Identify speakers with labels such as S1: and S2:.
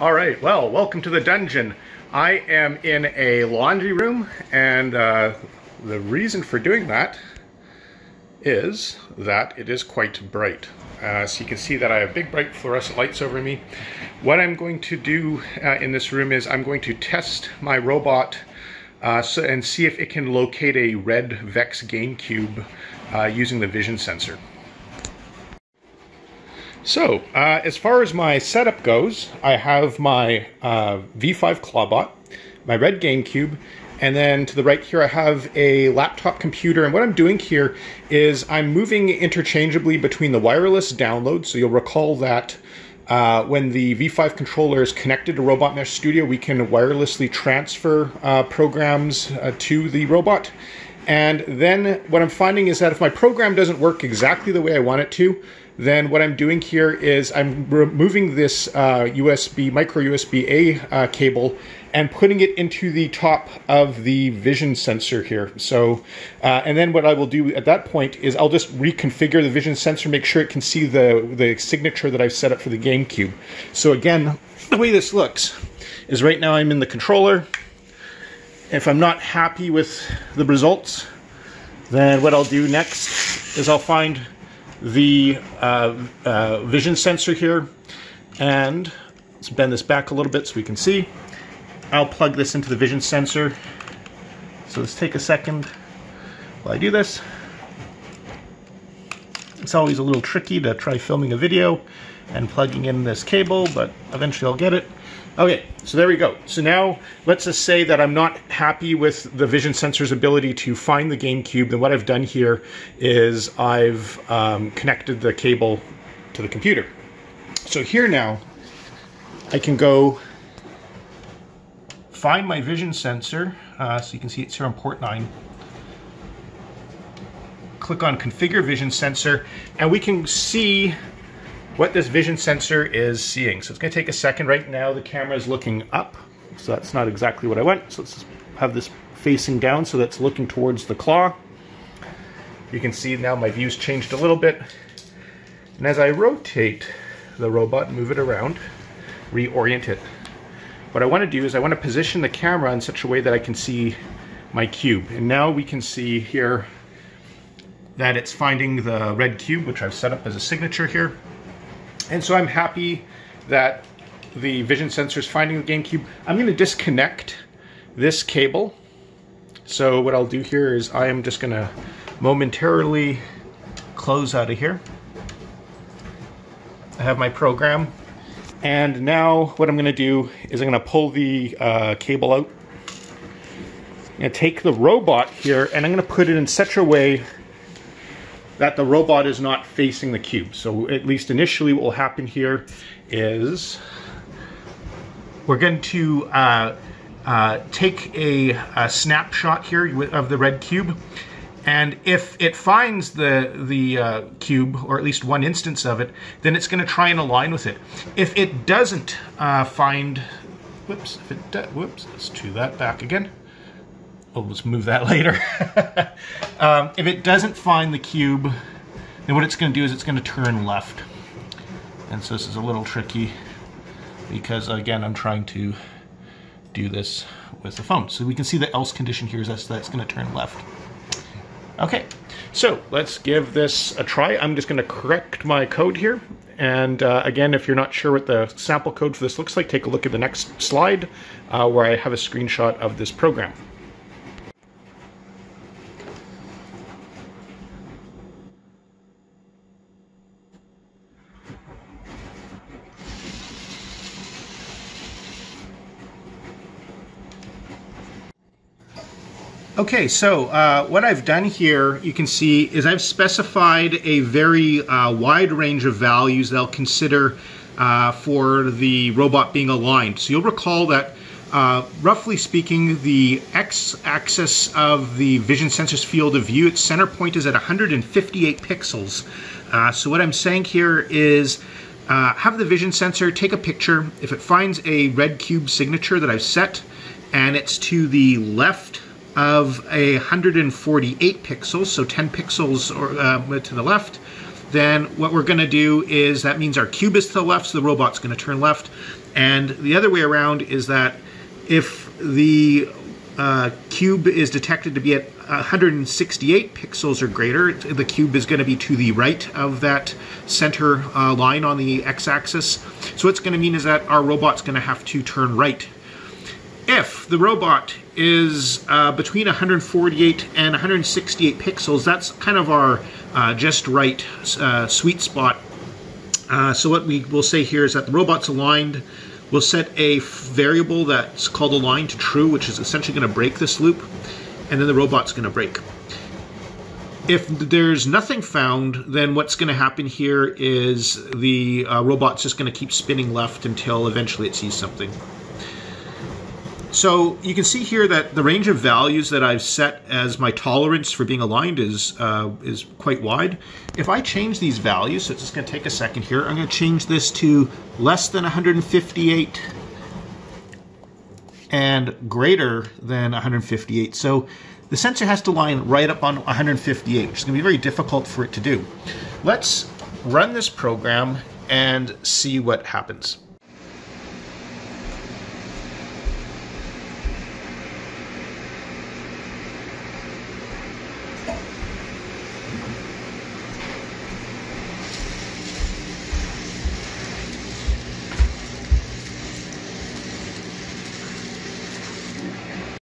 S1: All right, well, welcome to the dungeon. I am in a laundry room, and uh, the reason for doing that is that it is quite bright. Uh, so you can see that I have big bright fluorescent lights over me. What I'm going to do uh, in this room is I'm going to test my robot uh, so, and see if it can locate a red VEX GameCube uh, using the vision sensor. So, uh, as far as my setup goes, I have my uh, V5 Clawbot, my red GameCube, and then to the right here I have a laptop computer. And what I'm doing here is I'm moving interchangeably between the wireless download. So you'll recall that uh, when the V5 controller is connected to Robot Mesh Studio, we can wirelessly transfer uh, programs uh, to the robot. And then what I'm finding is that if my program doesn't work exactly the way I want it to, then what I'm doing here is I'm removing this uh, USB, micro USB A uh, cable and putting it into the top of the vision sensor here. So, uh, and then what I will do at that point is I'll just reconfigure the vision sensor, make sure it can see the, the signature that I've set up for the GameCube. So again, the way this looks is right now I'm in the controller. If I'm not happy with the results, then what I'll do next is I'll find the uh, uh, vision sensor here and let's bend this back a little bit so we can see. I'll plug this into the vision sensor. So let's take a second while I do this. It's always a little tricky to try filming a video and plugging in this cable, but eventually I'll get it. Okay, so there we go. So now let's just say that I'm not happy with the vision sensor's ability to find the GameCube. Then what I've done here is I've um, connected the cable to the computer. So here now, I can go find my vision sensor. Uh, so you can see it's here on port 9. Click on configure vision sensor and we can see what this vision sensor is seeing. So it's going to take a second. Right now the camera is looking up, so that's not exactly what I want. So let's have this facing down so that's looking towards the claw. You can see now my view's changed a little bit. And as I rotate the robot, move it around, reorient it, what I want to do is I want to position the camera in such a way that I can see my cube. And now we can see here that it's finding the red cube, which I've set up as a signature here. And so I'm happy that the vision sensor is finding the GameCube. I'm going to disconnect this cable. So what I'll do here is I am just going to momentarily close out of here. I have my program. And now what I'm going to do is I'm going to pull the uh, cable out. I'm going to take the robot here and I'm going to put it in such a way that the robot is not facing the cube. So at least initially what will happen here is we're going to uh, uh, take a, a, snapshot here of the red cube. And if it finds the, the uh, cube, or at least one instance of it, then it's going to try and align with it. If it doesn't uh, find, whoops, if it, whoops, let's do that back again we'll just move that later. um, if it doesn't find the cube, then what it's going to do is it's going to turn left. And so this is a little tricky because, again, I'm trying to do this with the phone. So we can see the else condition here is that's, it's going to turn left. Okay, so let's give this a try. I'm just going to correct my code here. And uh, again, if you're not sure what the sample code for this looks like, take a look at the next slide uh, where I have a screenshot of this program. Okay, so uh, what I've done here, you can see, is I've specified a very uh, wide range of values that I'll consider uh, for the robot being aligned. So you'll recall that, uh, roughly speaking, the x-axis of the vision sensor's field of view, its center point is at 158 pixels. Uh, so what I'm saying here is uh, have the vision sensor take a picture. If it finds a red cube signature that I've set, and it's to the left of a 148 pixels, so 10 pixels or, uh, to the left, then what we're going to do is that means our cube is to the left, so the robot's going to turn left. And the other way around is that if the uh, cube is detected to be at 168 pixels or greater, the cube is going to be to the right of that center uh, line on the x-axis. So what's going to mean is that our robot's going to have to turn right. If the robot is uh, between 148 and 168 pixels, that's kind of our uh, just right uh, sweet spot. Uh, so what we will say here is that the robot's aligned We'll set a variable that's called align to true, which is essentially going to break this loop, and then the robot's going to brake. If there's nothing found, then what's going to happen here is the uh, robot's just going to keep spinning left until eventually it sees something. So you can see here that the range of values that I've set as my tolerance for being aligned is uh, is quite wide. If I change these values, so it's just going to take a second here, I'm going to change this to less than 158 and greater than 158. So the sensor has to line right up on 158, which is going to be very difficult for it to do. Let's run this program and see what happens.